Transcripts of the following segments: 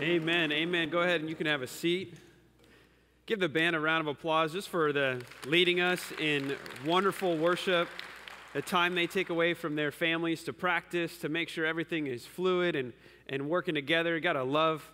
Amen. Amen. Go ahead and you can have a seat. Give the band a round of applause just for the leading us in wonderful worship, the time they take away from their families to practice, to make sure everything is fluid and, and working together. You gotta love,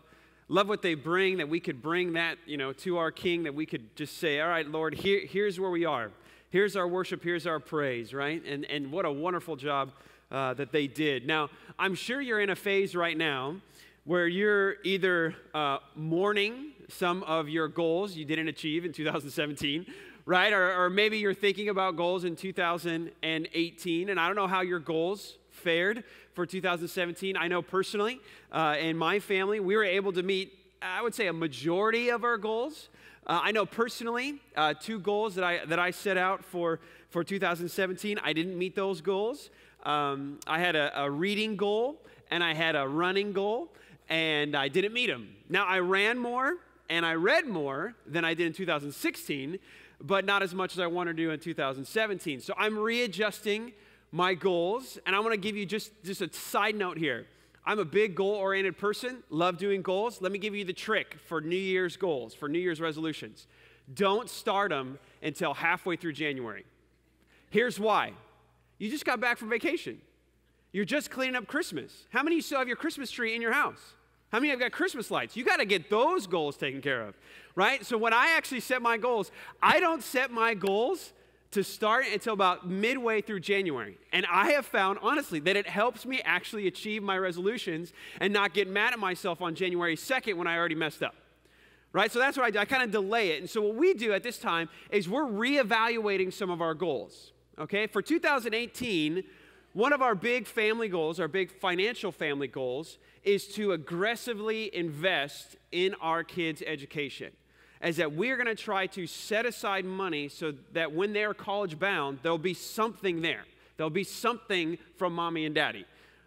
love what they bring, that we could bring that, you know, to our King, that we could just say, all right, Lord, here, here's where we are. Here's our worship, here's our praise, right? And, and what a wonderful job uh, that they did. Now, I'm sure you're in a phase right now where you're either uh, mourning some of your goals you didn't achieve in 2017, right? Or, or, maybe you're thinking about goals in 2018, and I don't know how your goals fared for 2017. I know personally, uh, in my family, we were able to meet, I would say, a majority of our goals. Uh, I know personally, uh, two goals that I, that I set out for, for 2017, I didn't meet those goals. Um, I had a, a reading goal and I had a running goal and I didn't meet him. Now, I ran more and I read more than I did in 2016, but not as much as I wanted to do in 2017. So I'm readjusting my goals, and I want to give you just, just a side note here. I'm a big goal oriented person, love doing goals. Let me give you the trick for New Year's goals, for New Year's resolutions. Don't start them until halfway through January. Here's why you just got back from vacation. You're just cleaning up Christmas. How many of you still have your Christmas tree in your house? How many have got Christmas lights? You got to get those goals taken care of, right? So when I actually set my goals, I don't set my goals to start until about midway through January. And I have found, honestly, that it helps me actually achieve my resolutions and not get mad at myself on January 2nd when I already messed up. Right? So that's what I do. I kind of delay it. And so what we do at this time is we're reevaluating some of our goals. Okay? For 2018, one of our big family goals, our big financial family goals, is to aggressively invest in our kids' education. As that we're going to try to set aside money so that when they're college bound, there'll be something there. There'll be something from mommy and daddy.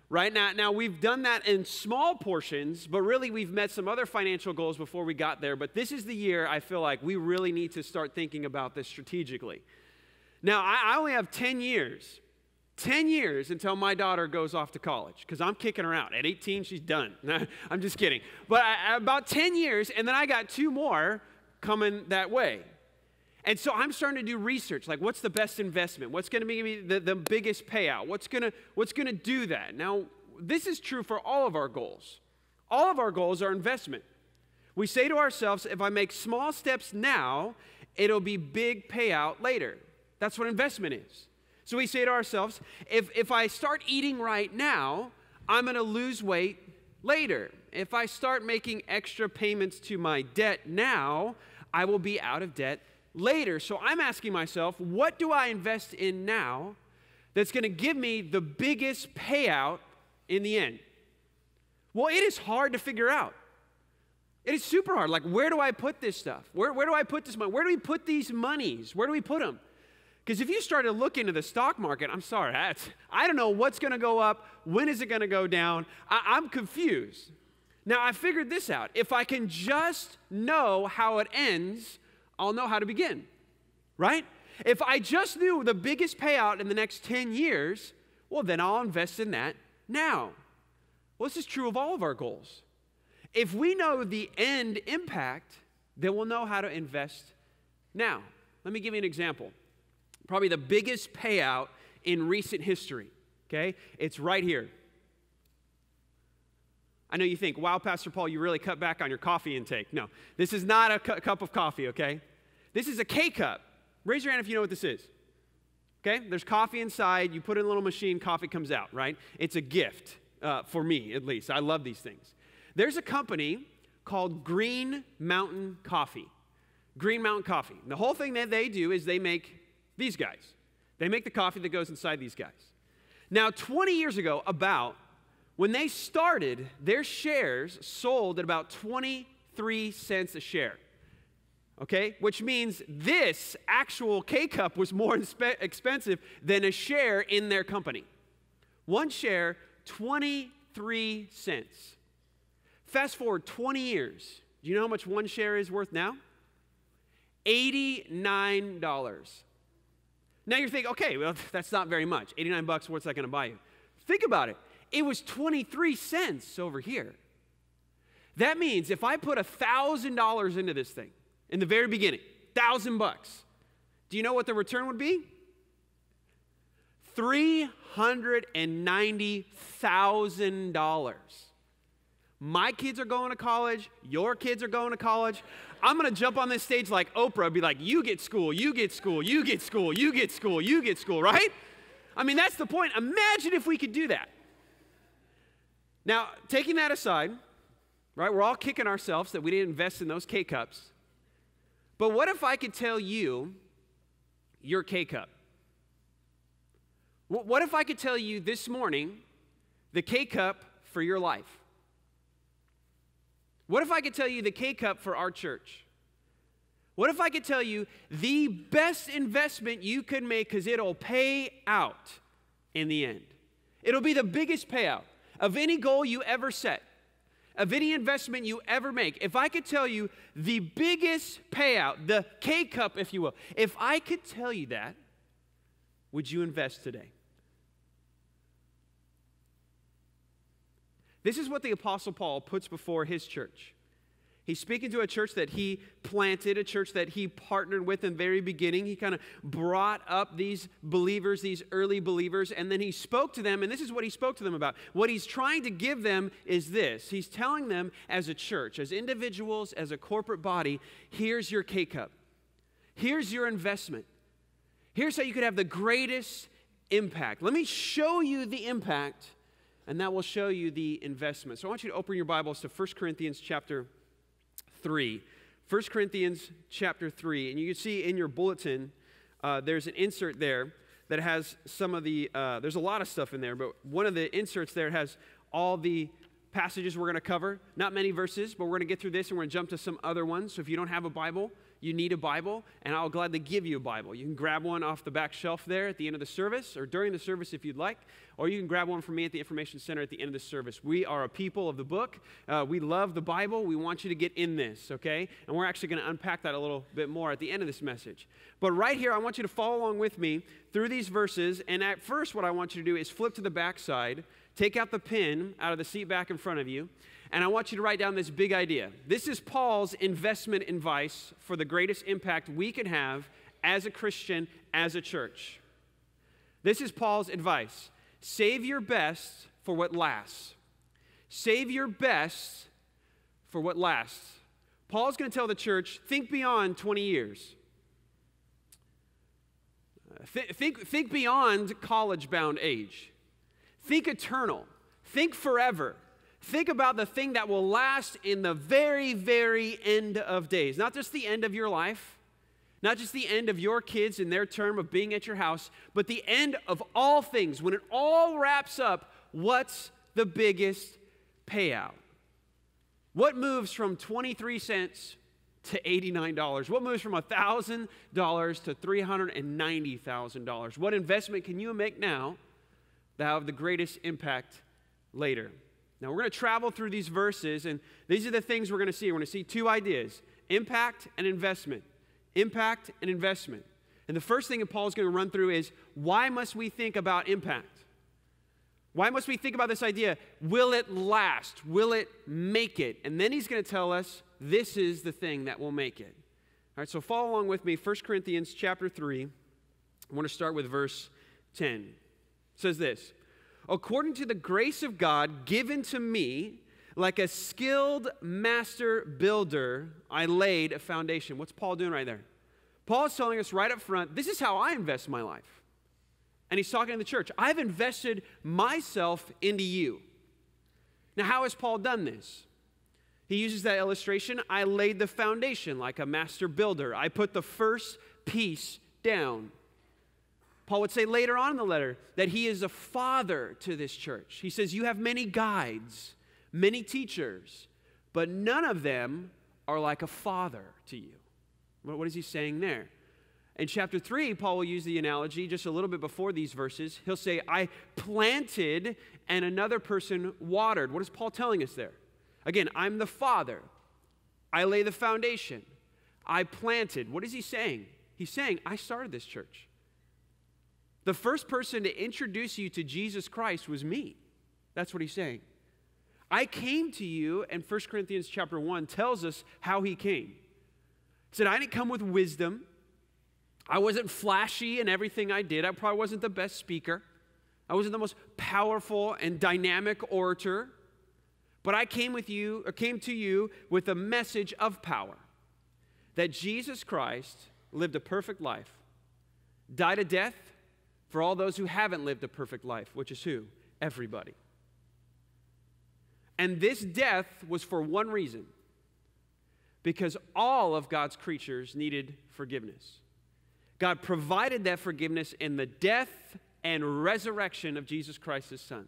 Right now, now we've done that in small portions, but really we've met some other financial goals before we got there. But this is the year I feel like we really need to start thinking about this strategically. Now, I, I only have 10 years 10 years until my daughter goes off to college because I'm kicking her out. At 18, she's done. I'm just kidding. But I, about 10 years, and then I got two more coming that way. And so I'm starting to do research like, what's the best investment? What's going to be the, the biggest payout? What's going to what's going to do that? Now, this is true for all of our goals. All of our goals are investment. We say to ourselves, if I make small steps now, it'll be big payout later. That's what investment is. So we say to ourselves, if, if I start eating right now, I'm going to lose weight later. If I start making extra payments to my debt now, I will be out of debt later. So I'm asking myself, what do I invest in now that's going to give me the biggest payout in the end? Well, it is hard to figure out. It is super hard. Like, where do I put this stuff? Where, where do I put this money? Where do we put these monies? Where do we put them? Because if you start to look into the stock market, I'm sorry, I don't know what's going to go up, when is it going to go down. I, am confused. Now, I figured this out. If I can just know how it ends, I'll know how to begin, right? If I just knew the biggest payout in the next 10 years, well, then I'll invest in that now. Well, this is true of all of our goals. If we know the end impact, then we'll know how to invest now. Let me give you an example probably the biggest payout in recent history. Okay? It's right here. I know you think, wow, Pastor Paul, you really cut back on your coffee intake. No, this is not a cu- cup of coffee, okay? This is a K cup. Raise your hand if you know what this is. Okay? There's coffee inside. You put in a little machine, coffee comes out, right? It's a gift uh, for me, at least. I love these things. There's a company called Green Mountain Coffee. Green Mountain Coffee. And the whole thing that they do is they make these guys. They make the coffee that goes inside these guys. Now, 20 years ago, about, when they started, their shares sold at about 23 cents a share. Okay? Which means this actual K cup was more inspe- expensive than a share in their company. One share, 23 cents. Fast forward 20 years. Do you know how much one share is worth now? $89. Now you're thinking, okay, well, that's not very much. 89 bucks, what's that going to buy you? Think about it. It was 23 cents over here. That means if I put $1,000 into this thing in the very beginning, 1000 bucks, do you know what the return would be? $390,000. My kids are going to college, your kids are going to college. I'm going to jump on this stage like Oprah be like, you get school, you get school, you get school, you get school, you get school, right? I mean, that's the point. Imagine if we could do that. Now, taking that aside, right, we're all kicking ourselves that we didn't invest in those K cups. But what if I could tell you your K cup? What if I could tell you this morning the K cup for your life? What if I could tell you the K cup for our church? What if I could tell you the best investment you could make because it'll pay out in the end? It'll be the biggest payout of any goal you ever set, of any investment you ever make. If I could tell you the biggest payout, the K cup, if you will, if I could tell you that, would you invest today? This is what the Apostle Paul puts before his church. He's speaking to a church that he planted, a church that he partnered with in the very beginning. He kind of brought up these believers, these early believers, and then he spoke to them, and this is what he spoke to them about. What he's trying to give them is this He's telling them as a church, as individuals, as a corporate body, here's your K cup, here's your investment, here's how you could have the greatest impact. Let me show you the impact and that will show you the investment. So I want you to open your Bibles to 1 Corinthians chapter 3. 1 Corinthians chapter 3. And you can see in your bulletin, uh, there's an insert there that has some of the, uh, there's a lot of stuff in there, but one of the inserts there has all the passages we're going to cover. Not many verses, but we're going to get through this and we're going to jump to some other ones. So if you don't have a Bible, you need a Bible, and I'll gladly give you a Bible. You can grab one off the back shelf there at the end of the service or during the service if you'd like, or you can grab one from me at the Information Center at the end of the service. We are a people of the book. Uh, we love the Bible. We want you to get in this, okay? And we're actually going to unpack that a little bit more at the end of this message. But right here, I want you to follow along with me through these verses. And at first, what I want you to do is flip to the back side, take out the pin out of the seat back in front of you and I want you to write down this big idea. This is Paul's investment advice for the greatest impact we can have as a Christian, as a church. This is Paul's advice save your best for what lasts. Save your best for what lasts. Paul's going to tell the church think beyond 20 years. Uh, Th- think, think beyond college bound age. Think eternal. Think forever. Think about the thing that will last in the very, very end of days. Not just the end of your life, not just the end of your kids in their term of being at your house, but the end of all things. When it all wraps up, what's the biggest payout? What moves from 23 cents to $89? What moves from $1,000 to $390,000? What investment can you make now that have the greatest impact later? Now, we're going to travel through these verses, and these are the things we're going to see. We're going to see two ideas impact and investment. Impact and investment. And the first thing that Paul's going to run through is why must we think about impact? Why must we think about this idea? Will it last? Will it make it? And then he's going to tell us this is the thing that will make it. All right, so follow along with me. 1 Corinthians chapter 3. I want to start with verse 10. It says this according to the grace of God given to me, like a skilled master builder, I laid a foundation. What's Paul doing right there? Paul's telling us right up front this is how I invest my life. And he's talking to the church. I've invested myself into you. Now, how has Paul done this? He uses that illustration I laid the foundation like a master builder, I put the first piece down. Paul would say later on in the letter that he is a father to this church. He says, You have many guides, many teachers, but none of them are like a father to you. What is he saying there? In chapter 3, Paul will use the analogy just a little bit before these verses. He'll say, I planted and another person watered. What is Paul telling us there? Again, I'm the father. I lay the foundation. I planted. What is he saying? He's saying, I started this church. The first person to introduce you to Jesus Christ was me. That's what he's saying. I came to you, and 1 Corinthians chapter 1 tells us how he came. He said, I didn't come with wisdom. I wasn't flashy in everything I did. I probably wasn't the best speaker. I wasn't the most powerful and dynamic orator. But I came with you, or came to you with a message of power that Jesus Christ lived a perfect life, died a death for all those who haven't lived a perfect life, which is who? Everybody. And this death was for one reason because all of God's creatures needed forgiveness. God provided that forgiveness in the death and resurrection of Jesus Christ, his son.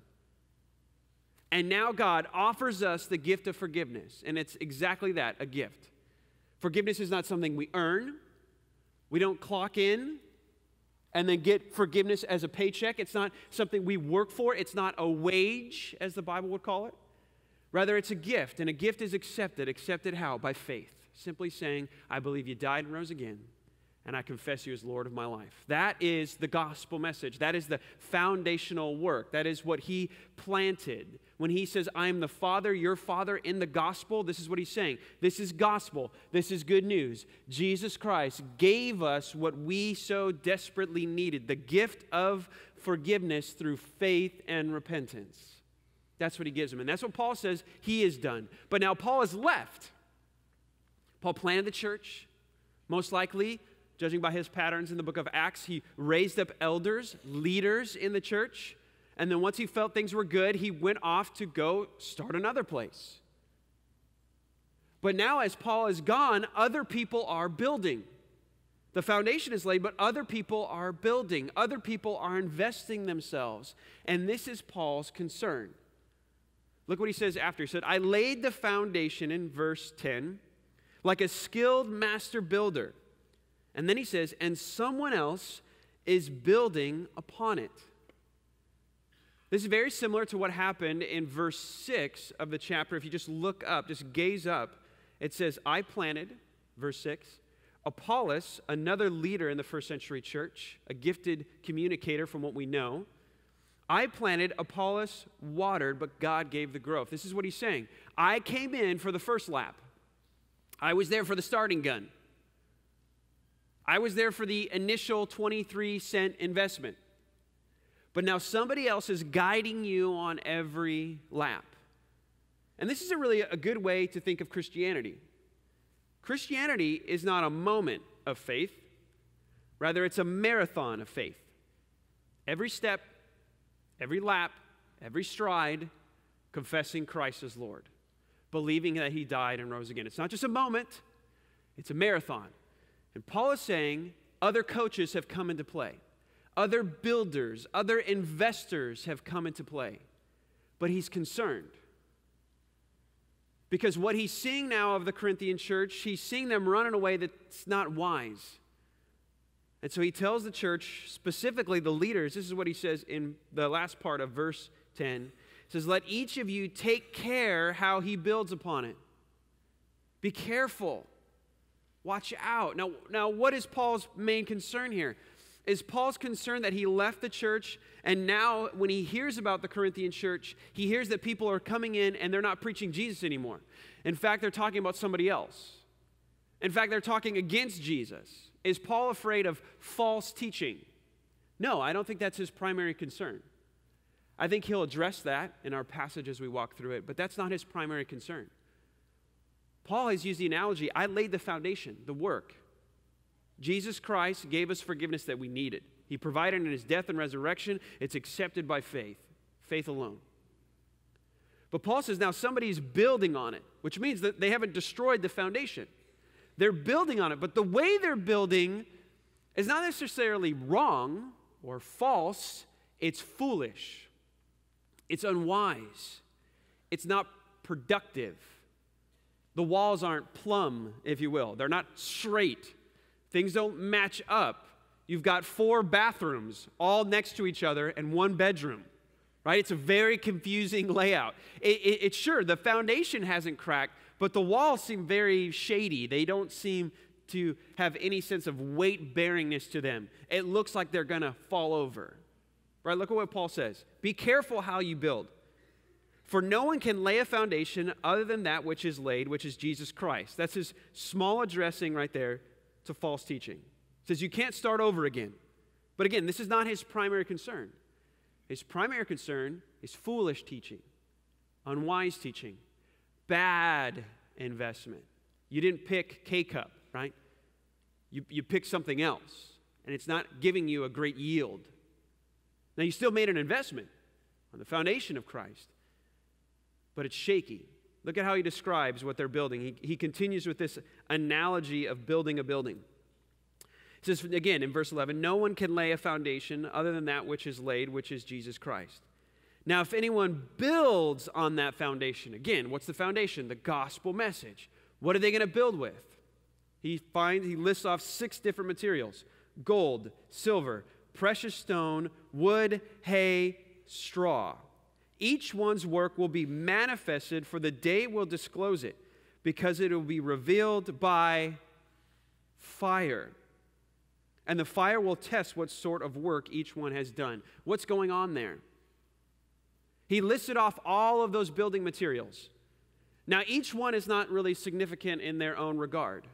And now God offers us the gift of forgiveness, and it's exactly that a gift. Forgiveness is not something we earn, we don't clock in and then get forgiveness as a paycheck. It's not something we work for, it's not a wage, as the Bible would call it. Rather, it's a gift, and a gift is accepted. Accepted how? By faith. Simply saying, I believe you died and rose again and I confess you as Lord of my life. That is the gospel message. That is the foundational work. That is what he planted. When he says, I am the Father, your Father in the gospel, this is what he's saying. This is gospel. This is good news. Jesus Christ gave us what we so desperately needed the gift of forgiveness through faith and repentance. That's what he gives them. And that's what Paul says he has done. But now Paul has left. Paul planted the church, most likely Judging by his patterns in the book of Acts, he raised up elders, leaders in the church. And then once he felt things were good, he went off to go start another place. But now, as Paul is gone, other people are building. The foundation is laid, but other people are building. Other people are investing themselves. And this is Paul's concern. Look what he says after. He said, I laid the foundation in verse 10 like a skilled master builder. And then he says, and someone else is building upon it. This is very similar to what happened in verse 6 of the chapter. If you just look up, just gaze up, it says, I planted, verse 6. Apollos, another leader in the first century church, a gifted communicator from what we know. I planted, Apollos watered, but God gave the growth. This is what he's saying. I came in for the first lap, I was there for the starting gun. I was there for the initial 23 cent investment. But now somebody else is guiding you on every lap. And this is a really a good way to think of Christianity. Christianity is not a moment of faith, rather, it's a marathon of faith. Every step, every lap, every stride, confessing Christ as Lord, believing that He died and rose again. It's not just a moment, it's a marathon. And Paul is saying other coaches have come into play, other builders, other investors have come into play. But he's concerned. Because what he's seeing now of the Corinthian church, he's seeing them run in a way that's not wise. And so he tells the church, specifically the leaders, this is what he says in the last part of verse 10. He says, Let each of you take care how he builds upon it. Be careful. Watch out. Now, now, what is Paul's main concern here? Is Paul's concern that he left the church and now, when he hears about the Corinthian church, he hears that people are coming in and they're not preaching Jesus anymore. In fact, they're talking about somebody else. In fact, they're talking against Jesus. Is Paul afraid of false teaching? No, I don't think that's his primary concern. I think he'll address that in our passage as we walk through it, but that's not his primary concern. Paul has used the analogy I laid the foundation, the work. Jesus Christ gave us forgiveness that we needed. He provided in his death and resurrection. It's accepted by faith, faith alone. But Paul says now somebody's building on it, which means that they haven't destroyed the foundation. They're building on it, but the way they're building is not necessarily wrong or false, it's foolish. It's unwise. It's not productive. The walls aren't plumb, if you will, they're not straight. Things don't match up. You've got four bathrooms all next to each other and one bedroom, right? It's a very confusing layout. It, it, it's sure the foundation hasn't cracked, but the walls seem very shady. They don't seem to have any sense of weight bearingness to them. It looks like they're going to fall over. Right? Look at what Paul says. Be careful how you build. For no one can lay a foundation other than that which is laid, which is Jesus Christ. That's his small addressing right there to false teaching. He says you can't start over again. But again, this is not his primary concern. His primary concern is foolish teaching, unwise teaching, bad investment. You didn't pick K cup, right? You, you picked something else, and it's not giving you a great yield. Now, you still made an investment on the foundation of Christ, but it's shaky. Look at how he describes what they're building. He, he continues with this analogy of building a building. He says, again, in verse 11, no one can lay a foundation other than that which is laid, which is Jesus Christ. Now, if anyone builds on that foundation, again, what's the foundation? The gospel message. What are they going to build with? He finds he lists off six different materials: gold, silver, precious stone, wood, hay, straw. Each one's work will be manifested, for the day will disclose it, because it will be revealed by fire. And the fire will test what sort of work each one has done. What's going on there? He listed off all of those building materials. Now, each one is not really significant in their own regard.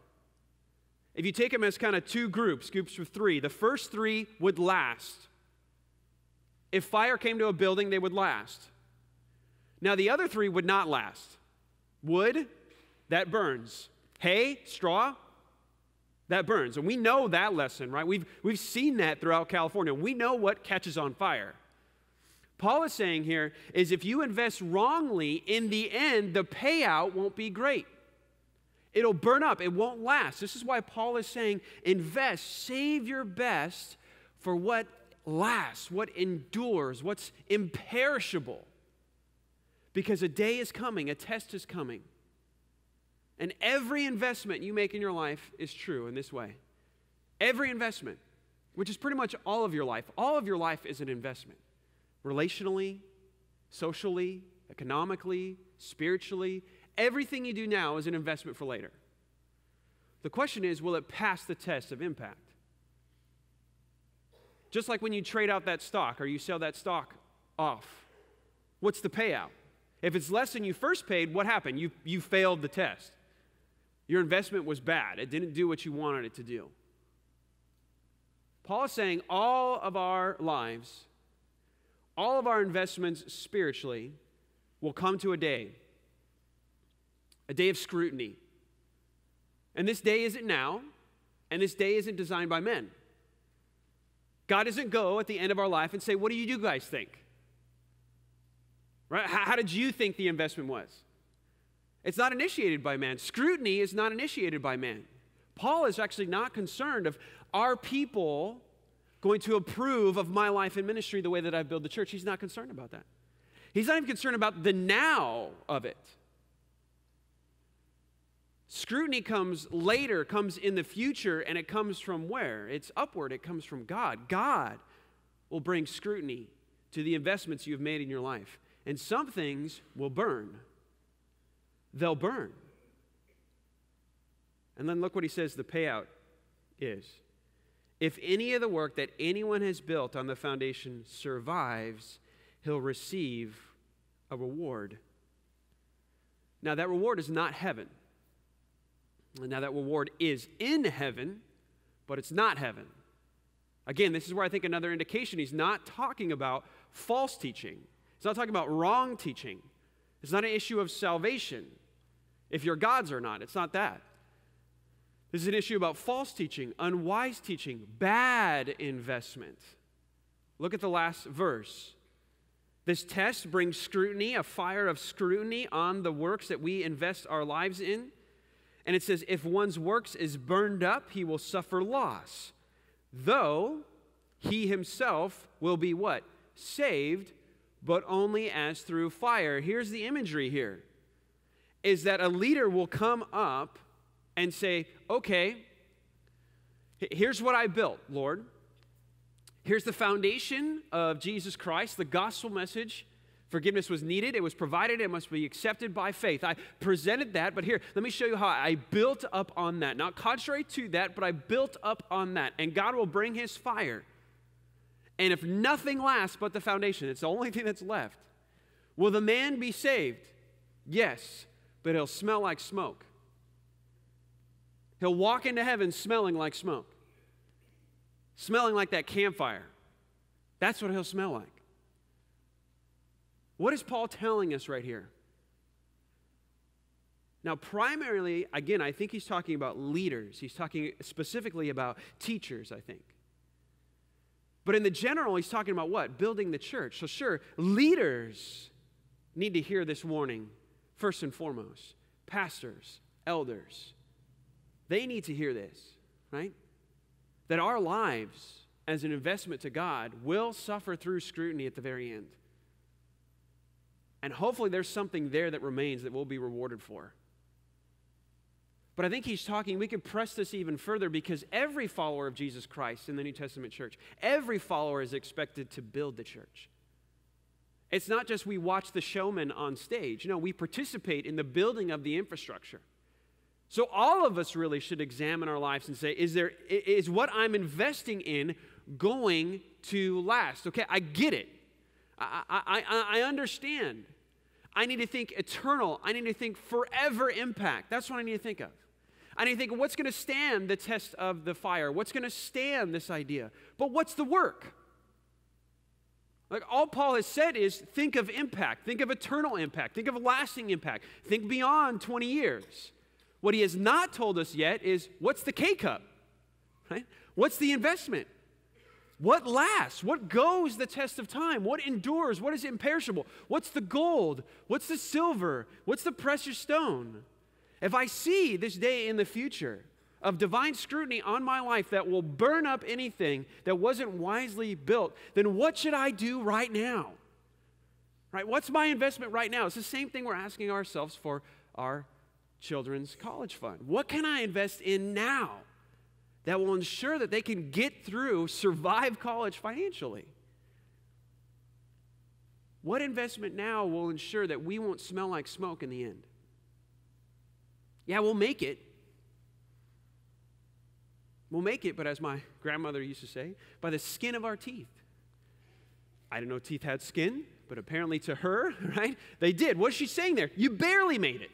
If you take them as kind of two groups, groups of three, the first three would last. If fire came to a building, they would last. Now, the other three would not last. Wood, that burns. Hay, straw, that burns. And we know that lesson, right? We've, we've seen that throughout California. We know what catches on fire. Paul is saying here is if you invest wrongly, in the end, the payout won't be great. It'll burn up, it won't last. This is why Paul is saying invest, save your best for what lasts, what endures, what's imperishable. Because a day is coming, a test is coming. And every investment you make in your life is true in this way. Every investment, which is pretty much all of your life, all of your life is an investment relationally, socially, economically, spiritually. Everything you do now is an investment for later. The question is will it pass the test of impact? Just like when you trade out that stock or you sell that stock off, what's the payout? If it's less than you first paid, what happened? You, you failed the test. Your investment was bad, it didn't do what you wanted it to do. Paul is saying all of our lives all of our investments spiritually will come to a day, a day of scrutiny. And this day isn't now, and this day isn't designed by men. God doesn't go at the end of our life and say, What do you guys think? Right? How, how did you think the investment was? It's not initiated by man. Scrutiny is not initiated by man. Paul is actually not concerned of our people going to approve of my life and ministry the way that I build the church. He's not concerned about that. He's not even concerned about the now of it. Scrutiny comes later, comes in the future, and it comes from where? It's upward, it comes from God. God will bring scrutiny to the investments you've made in your life. And some things will burn, they'll burn. And then look what he says the payout is. If any of the work that anyone has built on the foundation survives, he'll receive a reward. Now, that reward is not heaven. Now, that reward is in heaven, but it's not heaven. Again, this is where I think another indication he's not talking about false teaching, he's not talking about wrong teaching. It's not an issue of salvation, if you're God's or not. It's not that. This is an issue about false teaching, unwise teaching, bad investment. Look at the last verse. This test brings scrutiny, a fire of scrutiny on the works that we invest our lives in. And it says, if one's works is burned up, he will suffer loss, though he himself will be what? Saved, but only as through fire. Here's the imagery here is that a leader will come up and say, okay, here's what I built, Lord. Here's the foundation of Jesus Christ, the gospel message. Forgiveness was needed, it was provided, it must be accepted by faith. I presented that, but here, let me show you how I built up on that. Not contrary to that, but I built up on that. And God will bring his fire. And if nothing lasts but the foundation, it's the only thing that's left, Will the man be saved? Yes, but he'll smell like smoke. He'll walk into heaven smelling like smoke, smelling like that campfire. That's what he'll smell like. What is Paul telling us right here? Now, primarily, again, I think he's talking about leaders. He's talking specifically about teachers, I think. But in the general, he's talking about what? Building the church. So, sure, leaders need to hear this warning first and foremost. Pastors, elders, they need to hear this, right? That our lives as an investment to God will suffer through scrutiny at the very end. And hopefully, there's something there that remains that we'll be rewarded for. But I think he's talking, we could press this even further because every follower of Jesus Christ in the New Testament church, every follower is expected to build the church. It's not just we watch the showman on stage. No, we participate in the building of the infrastructure. So all of us really should examine our lives and say, is there is what I'm investing in going to last? Okay, I get it. I, I, I understand. I need to think eternal. I need to think forever impact. That's what I need to think of. I need to think what's going to stand the test of the fire? What's going to stand this idea? But what's the work? Like all Paul has said is think of impact, think of eternal impact, think of lasting impact, think beyond 20 years. What he has not told us yet is what's the K cup? Right? What's the investment? What lasts? What goes the test of time? What endures? What is imperishable? What's the gold? What's the silver? What's the precious stone? If I see this day in the future of divine scrutiny on my life that will burn up anything that wasn't wisely built, then what should I do right now? Right? What's my investment right now? It's the same thing we're asking ourselves for our children's college fund. What can I invest in now? That will ensure that they can get through, survive college financially? What investment now will ensure that we won't smell like smoke in the end? Yeah, we'll make it. We'll make it, but as my grandmother used to say, by the skin of our teeth. I didn't know teeth had skin, but apparently to her, right, they did. What's she saying there? You barely made it.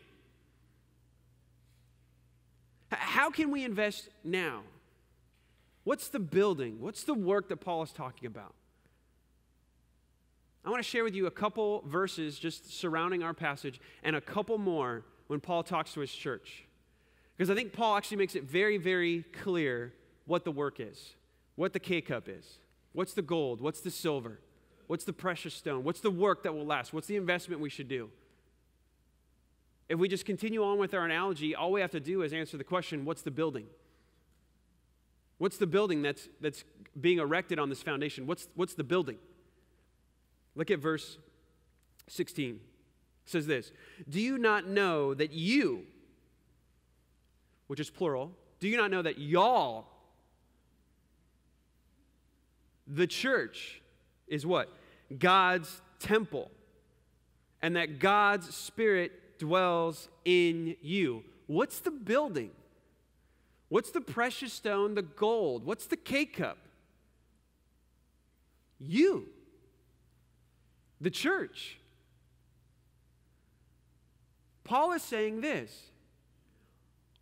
How can we invest now? What's the building? What's the work that Paul is talking about? I want to share with you a couple verses just surrounding our passage and a couple more when Paul talks to his church. Because I think Paul actually makes it very, very clear what the work is, what the K cup is, what's the gold, what's the silver, what's the precious stone, what's the work that will last, what's the investment we should do. If we just continue on with our analogy, all we have to do is answer the question what's the building? What's the building that's, that's being erected on this foundation? What's, what's the building? Look at verse 16. It says this Do you not know that you, which is plural, do you not know that y'all, the church, is what? God's temple, and that God's Spirit dwells in you. What's the building? What's the precious stone, the gold? What's the K cup? You, the church. Paul is saying this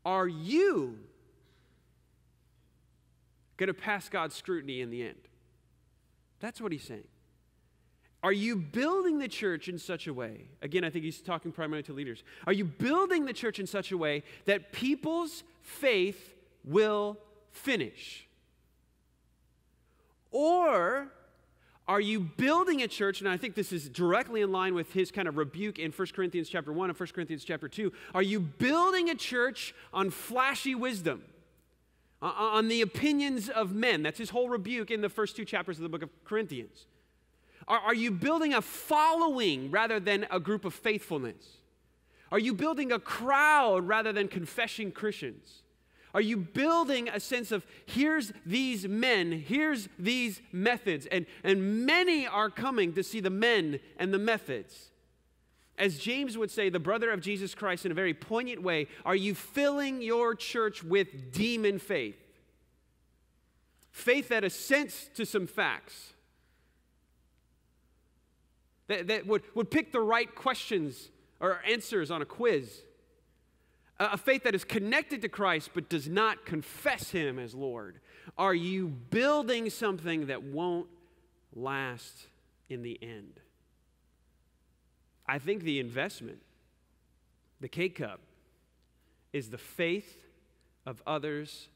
Are you going to pass God's scrutiny in the end? That's what he's saying. Are you building the church in such a way? Again, I think he's talking primarily to leaders. Are you building the church in such a way that people's faith will finish? Or are you building a church and i think this is directly in line with his kind of rebuke in 1 corinthians chapter 1 and 1 corinthians chapter 2 are you building a church on flashy wisdom? Uh, uh, on the opinions of men. That's his whole rebuke in the first two chapters of the book of corinthians. Are, are you building a following rather than a group of faithfulness? Are you building a crowd rather than confessing christians are you building a sense of here's these men, here's these methods, and, and many are coming to see the men and the methods? As James would say, the brother of Jesus Christ, in a very poignant way, are you filling your church with demon faith? Faith that assents to some facts. that, that would, would pick the right questions or answers on a quiz. A, faith that is connected to Christ but does not confess Him as Lord. Are you building something that won't last in the end? I think the investment, the K cup, is the faith of others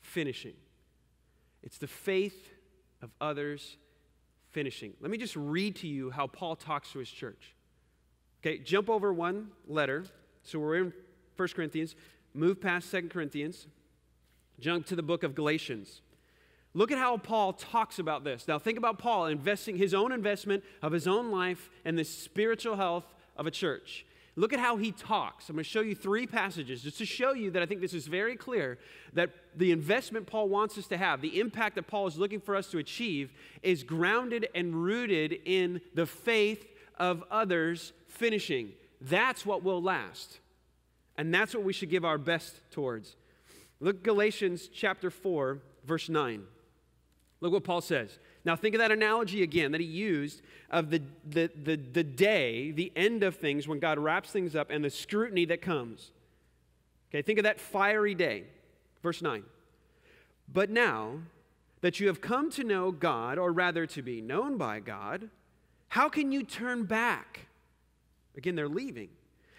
finishing. It's the faith of others finishing. Let me just read to you how Paul talks to his church. Okay, jump over one letter. So we're in 1 Corinthians, move past 2 Corinthians, jump to the book of Galatians. Look at how Paul talks about this. Now, think about Paul investing his own investment of his own life and the spiritual health of a church. Look at how he talks. I'm going to show you three passages just to show you that I think this is very clear that the investment Paul wants us to have, the impact that Paul is looking for us to achieve, is grounded and rooted in the faith of others finishing. That's what will last. And that's what we should give our best towards. Look Galatians chapter 4, verse 9. Look what Paul says. Now, think of that analogy again that he used of the, the, the, the day, the end of things, when God wraps things up, and the scrutiny that comes. Okay, think of that fiery day. Verse 9. But now that you have come to know God, or rather to be known by God, how can you turn back? Again, they're leaving.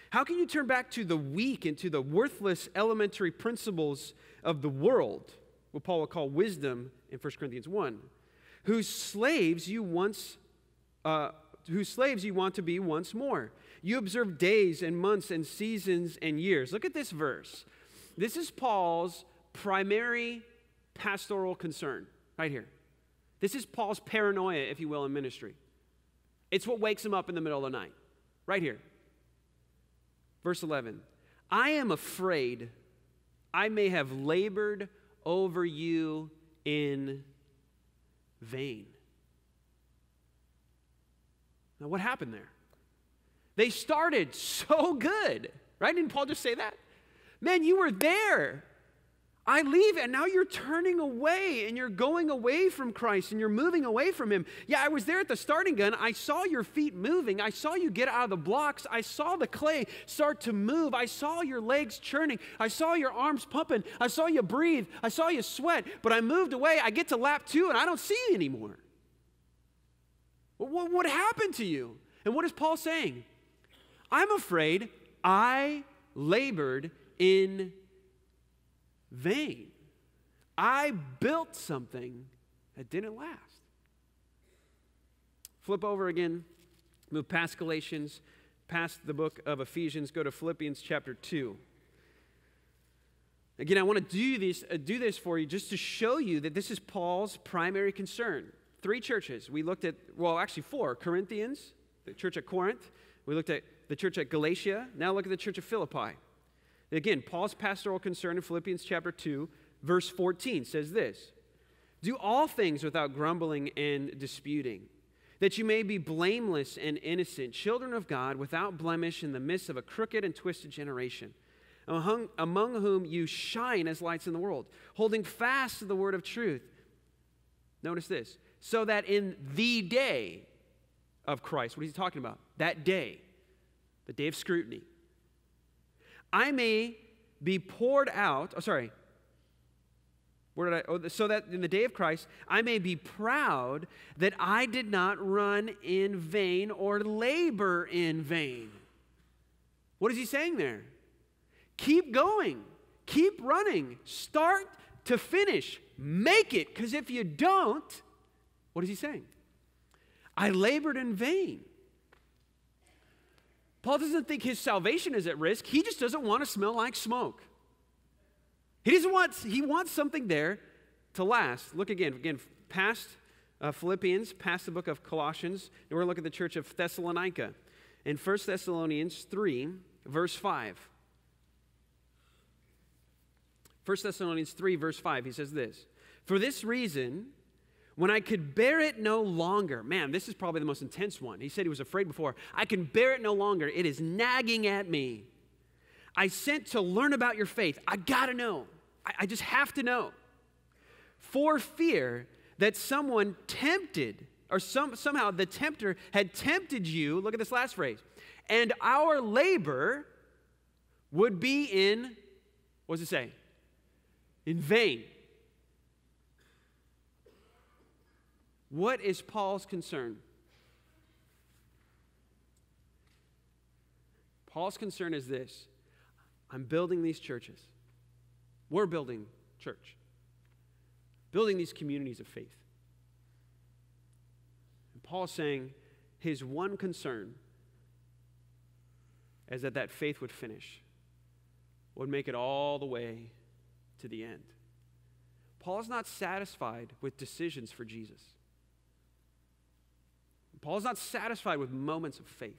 How can you turn back to the weak and to the worthless elementary principles of the world, what Paul would call wisdom in 1 Corinthians 1, whose slaves you once, uh, whose slaves you want to be once more. You observe days and months and seasons and years. Look at this verse. This is Paul's primary pastoral concern right here. This is Paul's paranoia, if you will, in ministry. It's what wakes him up in the middle of the night, right here. Verse 11 I am afraid I may have labored over you in vain. Now, what happened there? They started so good, right? Didn't Paul just say that? Man, you were there. I leave, and now you're turning away and you're going away from Christ and you're moving away from Him. Yeah, I was there at the starting gun. I saw your feet moving. I saw you get out of the blocks. I saw the clay start to move. I saw your legs churning. I saw your arms pumping. I saw you breathe. I saw you sweat. But I moved away. I get to lap two and I don't see you anymore. What, what happened to you? And what is Paul saying? I'm afraid I labored in vain. I built something that didn't last. Flip over again, move past Galatians, past the book of Ephesians, go to Philippians chapter 2. Again, I want to do this, uh, do this for you just to show you that this is Paul's primary concern. Three churches. We looked at, well, actually four Corinthians, the church at Corinth. We looked at the church at Galatia. Now look at the church of Philippi. Again, Paul's pastoral concern in Philippians chapter 2, verse 14 says this Do all things without grumbling and disputing, that you may be blameless and innocent, children of God, without blemish in the midst of a crooked and twisted generation, among, among whom you shine as lights in the world, holding fast to the word of truth. Notice this so that in the day of Christ, what is he talking about? That day, the day of scrutiny I may be poured out. Oh, sorry. Where did I? Oh, so that in the day of Christ, I may be proud that I did not run in vain or labor in vain. What is he saying there? Keep going, keep running, start to finish, make it, because if you don't, what is he saying? I labored in vain. Paul doesn't think his salvation is at risk. He just doesn't want to smell like smoke. He doesn't want, he wants something there to last. Look again, again, past uh, Philippians, past the book of Colossians, and we're going to look at the church of Thessalonica. In 1 Thessalonians 3, verse 5. 1 Thessalonians 3, verse 5, he says this For this reason, when I could bear it no longer, man, this is probably the most intense one. He said he was afraid before. I can bear it no longer. It is nagging at me. I sent to learn about your faith. I gotta know. I, I just have to know. For fear that someone tempted or some, somehow the tempter had tempted you, look at this last phrase, and our labor would be in, what does it say? In vain. What is Paul's concern? Paul's concern is this I'm building these churches. We're building church, building these communities of faith. And Paul's saying his one concern is that that faith would finish, would make it all the way to the end. Paul's not satisfied with decisions for Jesus. Paul's not satisfied with moments of faith.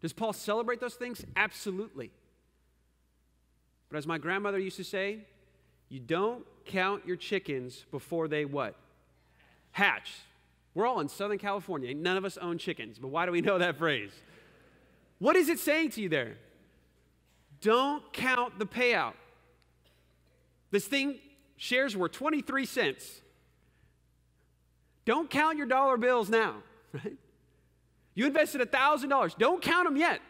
Does Paul celebrate those things? Absolutely. But as my grandmother used to say, you don't count your chickens before they what? Hatch. We're all in Southern California. None of us own chickens, but why do we know that phrase? What is it saying to you there? Don't count the payout. This thing shares were 23 cents. Don't count your dollar bills now, right? You invested $1,000. Don't count them yet.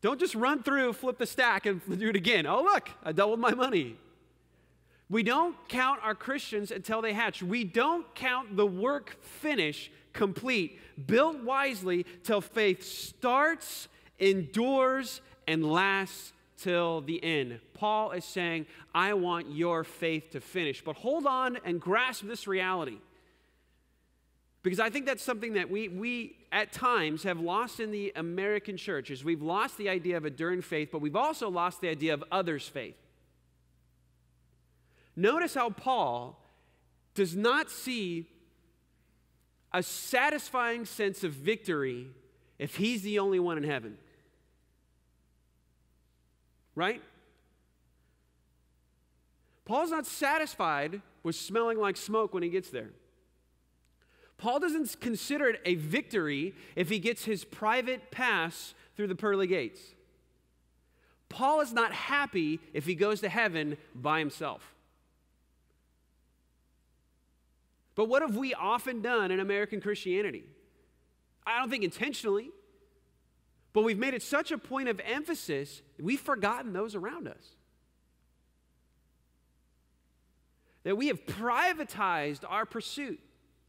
Don't just run through, flip the stack, and do it again. Oh, look, I doubled my money. We don't count our Christians until they hatch. We don't count the work finish complete, built wisely till faith starts, endures, and lasts till the end. Paul is saying, I want your faith to finish. But hold on and grasp this reality. Because I think that's something that we, we at times have lost in the American churches. We've lost the idea of enduring faith, but we've also lost the idea of others' faith. Notice how Paul does not see a satisfying sense of victory if he's the only one in heaven. Right? Paul's not satisfied with smelling like smoke when he gets there. Paul doesn't consider it a victory if he gets his private pass through the pearly gates. Paul is not happy if he goes to heaven by himself. But what have we often done in American Christianity? I don't think intentionally, but we've made it such a point of emphasis, we've forgotten those around us. That we have privatized our pursuit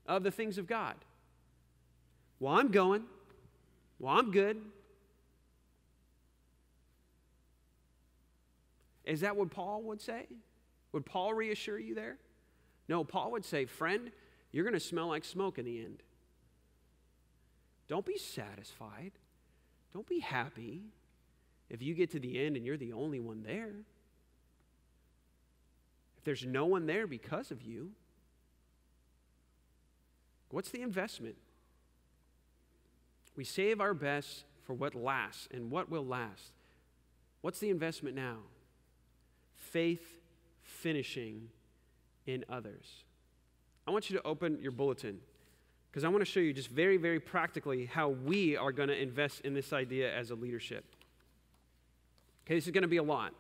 of the things of God. Well, I'm going. Well, I'm good. Is that what Paul would say? Would Paul reassure you there? No, Paul would say, friend, you're going to smell like smoke in the end. Don't be satisfied. Don't be happy if you get to the end and you're the only one there. If there's no one there because of you, What's the investment? We save our best for what lasts and what will last. What's the investment now? Faith finishing in others. I want you to open your bulletin because I want to show you just very, very practically how we are going to invest in this idea as a leadership. Okay, this is going to be a lot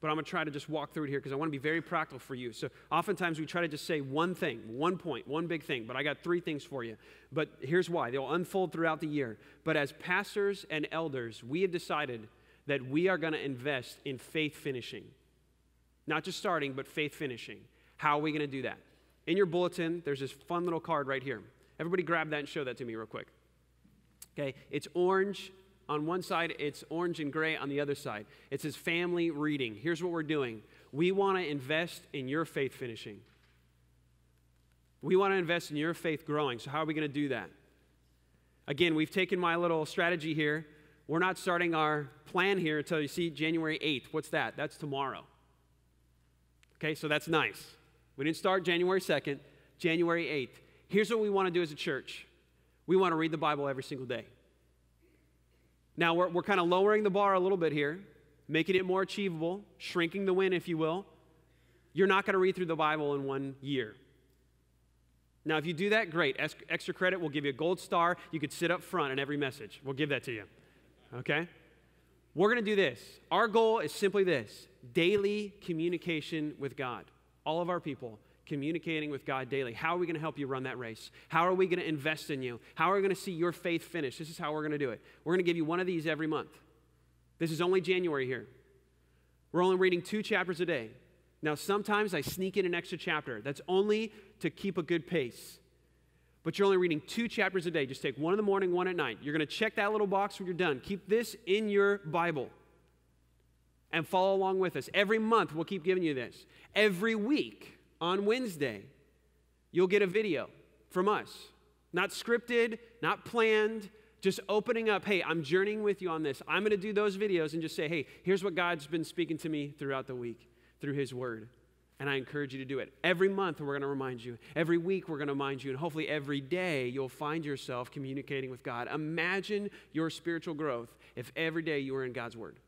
but I'm going to try to just walk through it here because I want to be very practical for you. So, oftentimes we try to just say one thing, one point, one big thing, but I got three things for you. But here's why they'll unfold throughout the year. But as pastors and elders, we have decided that we are going to invest in faith finishing. Not just starting, but faith finishing. How are we going to do that? In your bulletin, there's this fun little card right here. Everybody grab that and show that to me real quick. Okay, it's orange on one side, it's orange and gray on the other side. It says family reading. Here's what we're doing we want to invest in your faith finishing. We want to invest in your faith growing. So, how are we going to do that? Again, we've taken my little strategy here. We're not starting our plan here until you see January 8th. What's that? That's tomorrow. Okay, so that's nice. We didn't start January 2nd, January 8th. Here's what we want to do as a church we want to read the Bible every single day. Now, we're, we're kind of lowering the bar a little bit here, making it more achievable, shrinking the win, if you will. You're not going to read through the Bible in one year. Now, if you do that, great. Extra credit, we'll give you a gold star. You could sit up front in every message. We'll give that to you. Okay? We're going to do this. Our goal is simply this daily communication with God. All of our people, communicating with God daily. How are we going to help you run that race? How are we going to invest in you? How are we going to see your faith finish? This is how we're going to do it. We're going to give you one of these every month. This is only January here. We're only reading two chapters a day. Now, sometimes I sneak in an extra chapter. That's only to keep a good pace. But you're only reading two chapters a day. Just take one in the morning, one at night. You're going to check that little box when you're done. Keep this in your Bible and follow along with us. Every month, we'll keep giving you this. Every week on Wednesday, you'll get a video from us. Not scripted, not planned, just opening up, hey, I'm journeying with you on this. I'm going to do those videos and just say, hey, here's what God's been speaking to me throughout the week through His Word. And I encourage you to do it. Every month, we're going to remind you. Every week, we're going to remind you. And hopefully, every day, you'll find yourself communicating with God. Imagine your spiritual growth if every day you were in God's Word.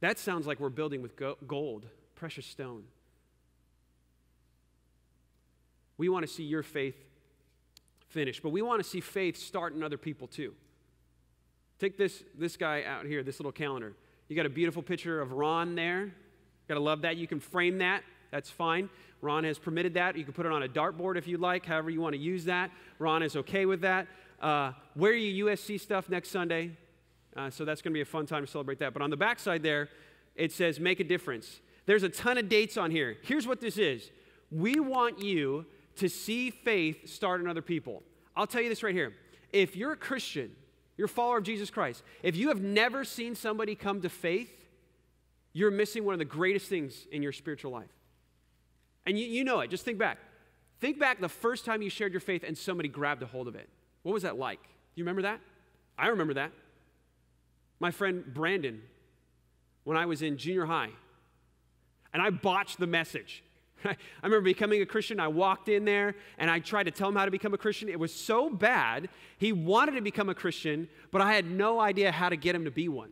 That sounds like we're building with gold, precious stone. We want to see your faith finish, but we want to see faith start in other people too. Take this, this guy out here, this little calendar. You got a beautiful picture of Ron there. Got to love that. You can frame that. That's fine. Ron has permitted that. You can put it on a dartboard if you'd like, however you want to use that. Ron is okay with that. Uh, wear your USC stuff next Sunday. Uh, so that's going to be a fun time to celebrate that. But on the backside there, it says make a difference. There's a ton of dates on here. Here's what this is we want you to see faith start in other people. I'll tell you this right here. If you're a Christian, you're a follower of Jesus Christ, if you have never seen somebody come to faith, you're missing one of the greatest things in your spiritual life. And you, you know it. Just think back. Think back the first time you shared your faith and somebody grabbed a hold of it. What was that like? Do you remember that? I remember that. My friend Brandon, when I was in junior high, and I botched the message. I remember becoming a Christian. I walked in there and I tried to tell him how to become a Christian. It was so bad. He wanted to become a Christian, but I had no idea how to get him to be one.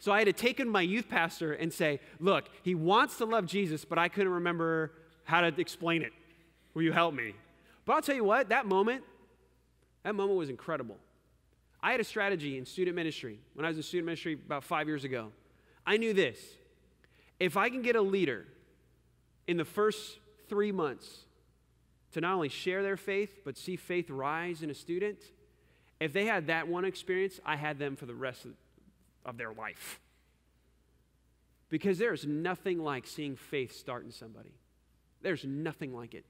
So I had to take him to my youth pastor and say, Look, he wants to love Jesus, but I couldn't remember how to explain it. Will you help me? But I'll tell you what, that moment, that moment was incredible. I had a strategy in student ministry when I was in student ministry about five years ago. I knew this if I can get a leader in the first three months to not only share their faith, but see faith rise in a student, if they had that one experience, I had them for the rest of, their life. Because there's nothing like seeing faith start in somebody. There's nothing like it.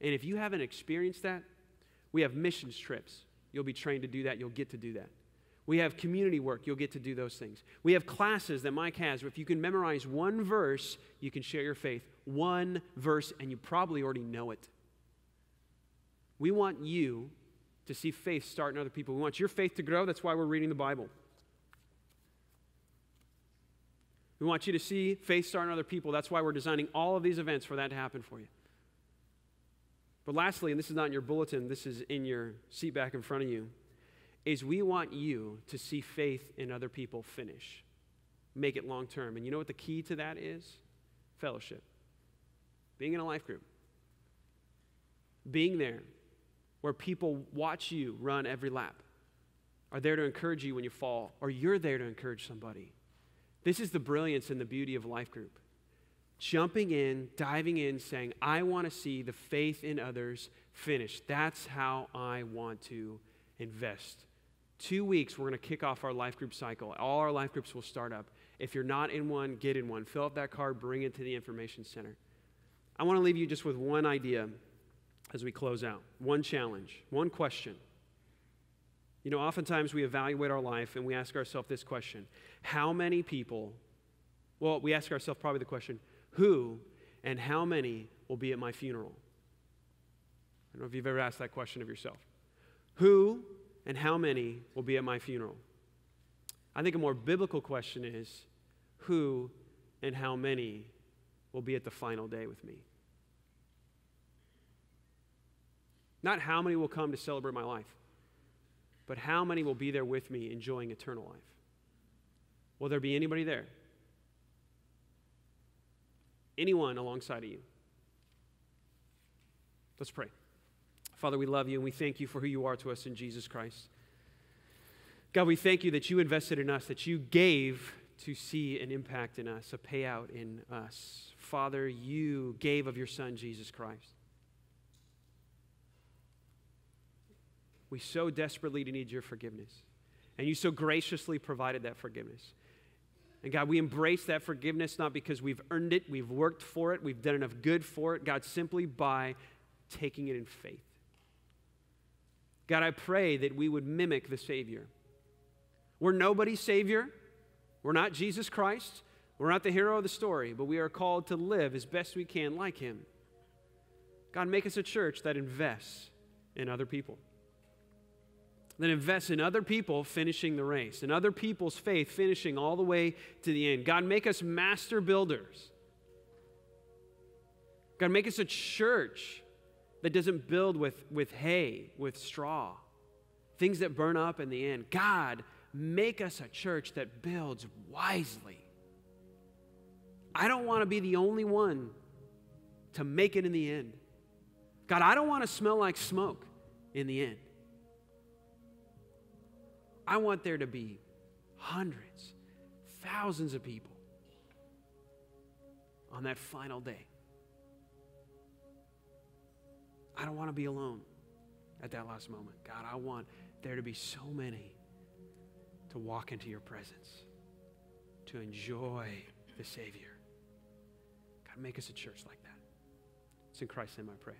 And if you haven't experienced that, we have missions trips. You'll be trained to do that, you'll get to do that. We have community work, you'll get to do those things. We have classes that Mike has. Where if you can memorize one verse, you can share your faith. One verse, and you probably already know it. We want you to see faith start in other people. We want your faith to grow. That's why we're reading the Bible. We want you to see faith start in other people. That's why we're designing all of these events for that to happen for you. But lastly, and this is not in your bulletin, this is in your seat back in front of you is we want you to see faith in other people finish, make it long term. And you know what the key to that is? Fellowship. Being in a life group. Being there where people watch you run every lap, are there to encourage you when you fall, or you're there to encourage somebody. This is the brilliance and the beauty of life group. Jumping in, diving in, saying, I want to see the faith in others finish. That's how I want to invest two weeks, we're going to kick off our life group cycle. All our life groups will start up. If you're not in one, get in one. Fill out that card, bring it to the information center. I want to leave you just with one idea as we close out one challenge, one question. You know, oftentimes we evaluate our life and we ask ourselves this question How many people, well, we ask ourselves probably the question, who and how many will be at my funeral? I don't know if you've ever asked that question of yourself. Who and how many will be at my funeral? I think a more biblical question is who and how many will be at the final day with me? Not how many will come to celebrate my life, but how many will be there with me enjoying eternal life? Will there be anybody there? Anyone alongside of you? Let's pray. Father, we love you and we thank you for who you are to us in Jesus Christ. God, we thank you that you invested in us, that you gave to see an impact in us, a payout in us. Father, you gave of your Son, Jesus Christ. We so desperately need your forgiveness. And you so graciously provided that forgiveness. And God, we embrace that forgiveness not because we've earned it, we've worked for it, we've done enough good for it, God, simply by taking it in faith. God, I pray that we would mimic the Savior. We're nobody's Savior. We're not Jesus Christ. We're not the hero of the story, but we are called to live as best we can like Him. God, make us a church that invests in other people that invests in other people finishing the race, in other people's faith finishing all the way to the end. God, make us master builders. God, make us a church that doesn't build with, with hay, with straw, things that burn up in the end. God, make us a church that builds wisely. I don't want to be the only one to make it in the end. God, I don't want to smell like smoke in the end. I want there to be hundreds, thousands of people on that final day. I don't want to be alone at that last moment. God, I want there to be so many to walk into your presence, to enjoy the Savior. God, make us a church like that. It's in Christ's name I pray.